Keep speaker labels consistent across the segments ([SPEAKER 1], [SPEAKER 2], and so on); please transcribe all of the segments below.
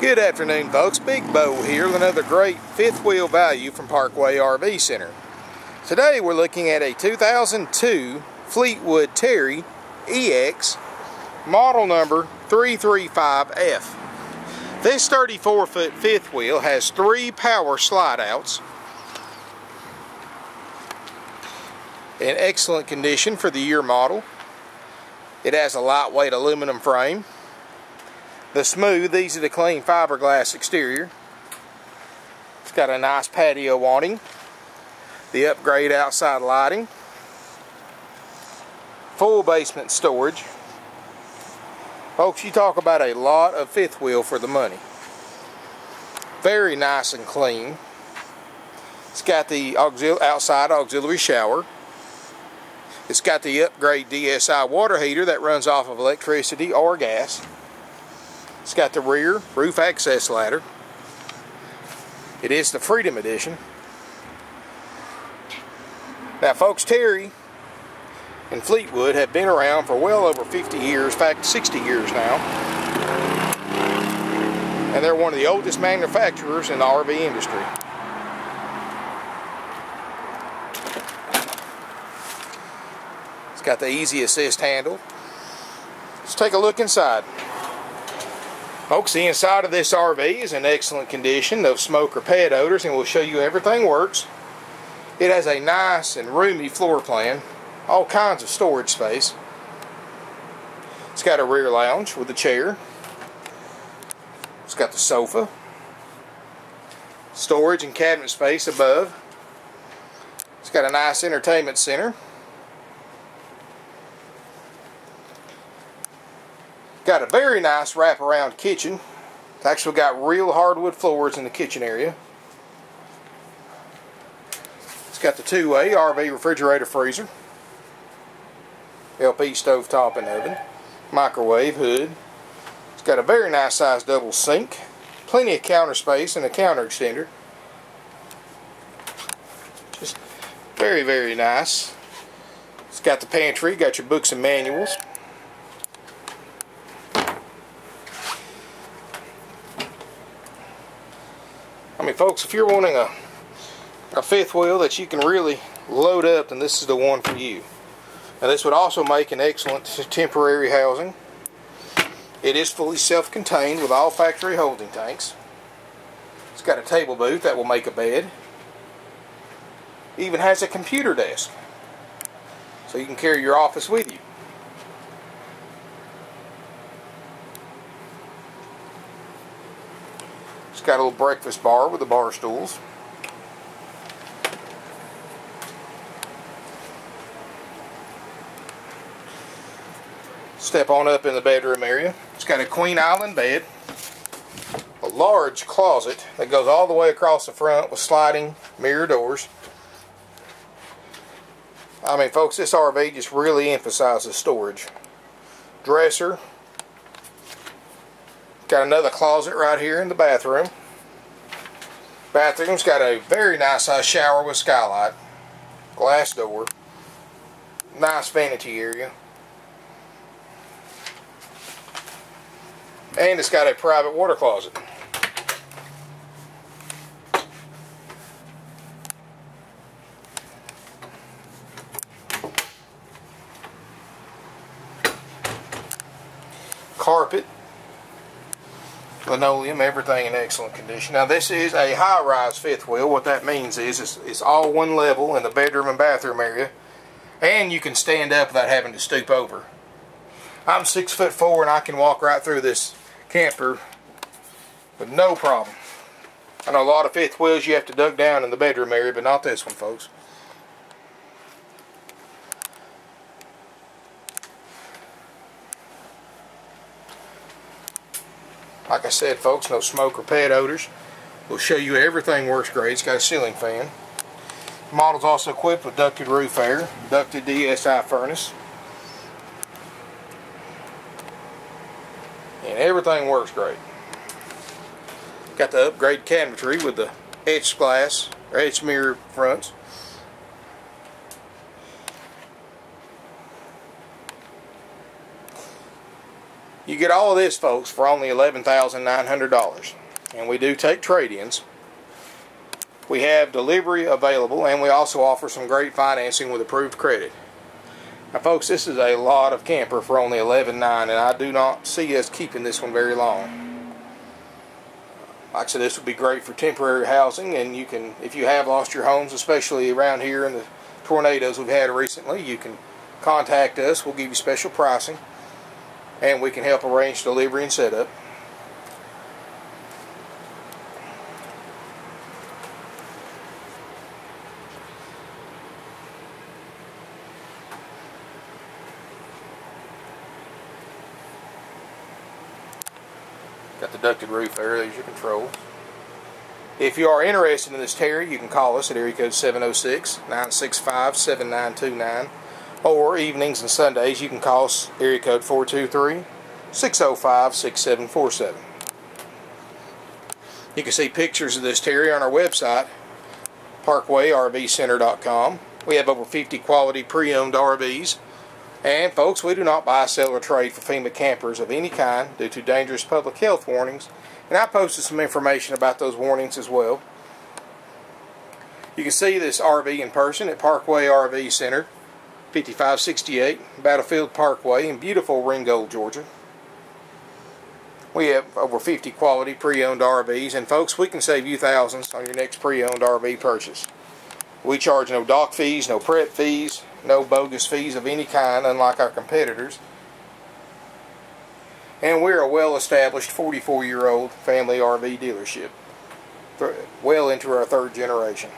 [SPEAKER 1] Good afternoon folks, Big Bo here with another great fifth wheel value from Parkway RV Center. Today we're looking at a 2002 Fleetwood Terry EX model number 335F. This 34 foot fifth wheel has three power slide outs in excellent condition for the year model. It has a lightweight aluminum frame the smooth, easy to clean fiberglass exterior. It's got a nice patio awning. The upgrade outside lighting. Full basement storage. Folks, you talk about a lot of fifth wheel for the money. Very nice and clean. It's got the auxil outside auxiliary shower. It's got the upgrade DSI water heater that runs off of electricity or gas. It's got the rear roof access ladder. It is the Freedom Edition. Now folks, Terry and Fleetwood have been around for well over 50 years, in fact 60 years now. And they're one of the oldest manufacturers in the RV industry. It's got the easy assist handle. Let's take a look inside. Folks, the inside of this RV is in excellent condition, no smoke or pet odors, and we'll show you everything works. It has a nice and roomy floor plan, all kinds of storage space. It's got a rear lounge with a chair. It's got the sofa, storage and cabinet space above. It's got a nice entertainment center. Got a very nice wraparound kitchen. It's actually got real hardwood floors in the kitchen area. It's got the two-way RV refrigerator freezer. LP stove top and oven. Microwave hood. It's got a very nice sized double sink. Plenty of counter space and a counter extender. Just very, very nice. It's got the pantry, got your books and manuals. Folks, if you're wanting a, a fifth wheel that you can really load up, then this is the one for you. Now, this would also make an excellent temporary housing. It is fully self-contained with all factory holding tanks. It's got a table booth that will make a bed. even has a computer desk. So you can carry your office with you. Got a little breakfast bar with the bar stools. Step on up in the bedroom area. It's got a Queen Island bed, a large closet that goes all the way across the front with sliding mirror doors. I mean, folks, this RV just really emphasizes storage. Dresser, Got another closet right here in the bathroom. Bathroom's got a very nice size shower with skylight. Glass door. Nice vanity area. And it's got a private water closet. Carpet linoleum, everything in excellent condition. Now this is a high-rise fifth wheel. What that means is it's, it's, all one level in the bedroom and bathroom area. And you can stand up without having to stoop over. I'm six foot four and I can walk right through this camper with no problem. I know a lot of fifth wheels you have to duck down in the bedroom area, but not this one, folks. Like I said, folks, no smoke or pet odors. We'll show you everything works great. It's got a ceiling fan. The model's also equipped with ducted roof air, ducted DSI furnace. And everything works great. Got the upgrade cabinetry with the etched glass, or etched mirror fronts. You get all of this, folks, for only $11,900. And we do take trade-ins. We have delivery available, and we also offer some great financing with approved credit. Now, folks, this is a lot of camper for only $11,900, and I do not see us keeping this one very long. Like I said, this would be great for temporary housing, and you can, if you have lost your homes, especially around here in the tornadoes we've had recently, you can contact us. We'll give you special pricing, and we can help arrange delivery and setup. Got the ducted roof there, there's your controls. If you are interested in this Terry, you can call us at area code 706-965-7929 or evenings and Sundays you can call us area code 423-605-6747. You can see pictures of this Terry on our website parkwayrvcenter.com. We have over 50 quality pre-owned RVs and folks, we do not buy, sell, or trade for FEMA campers of any kind due to dangerous public health warnings. And I posted some information about those warnings as well. You can see this RV in person at Parkway RV Center, 5568 Battlefield Parkway in beautiful Ringgold, Georgia. We have over 50 quality pre-owned RVs, and folks, we can save you thousands on your next pre-owned RV purchase. We charge no doc fees, no prep fees, no bogus fees of any kind, unlike our competitors. And we're a well-established 44-year-old family RV dealership, well into our third generation.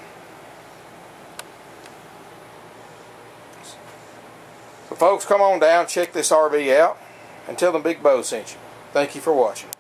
[SPEAKER 1] So folks, come on down, check this RV out, and tell them Big Bo sent you. Thank you for watching.